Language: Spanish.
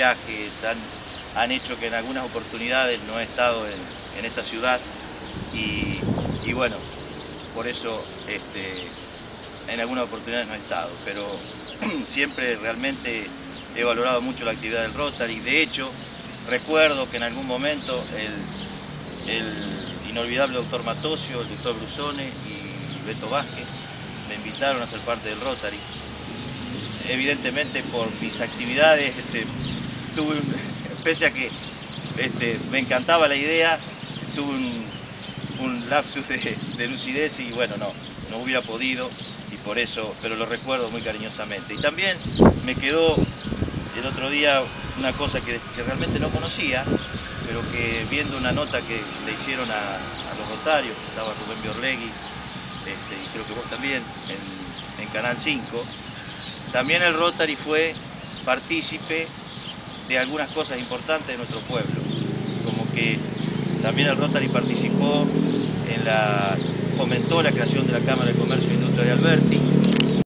viajes, han, hecho que en algunas oportunidades no he estado en, esta ciudad y, bueno, por eso este, en algunas oportunidades no he estado, pero siempre realmente he valorado mucho la actividad del Rotary. De hecho, recuerdo que en algún momento el, inolvidable doctor Matosio, el doctor Brusone y Beto Vázquez me invitaron a ser parte del Rotary. Evidentemente por mis actividades, este, tuve pese a que este, me encantaba la idea, tuve un, lapsus de, de lucidez y bueno, no, no hubiera podido y por eso, pero lo recuerdo muy cariñosamente. Y también me quedó el otro día una cosa que, realmente no conocía, pero que viendo una nota que le hicieron a, los notarios, estaba Rubén Biorlegui, este, y creo que vos también, en, Canal 5, también el Rotary fue partícipe de algunas cosas importantes de nuestro pueblo, como que también el Rotary participó en la, fomentó la creación de la Cámara de Comercio e Industria de Alberti,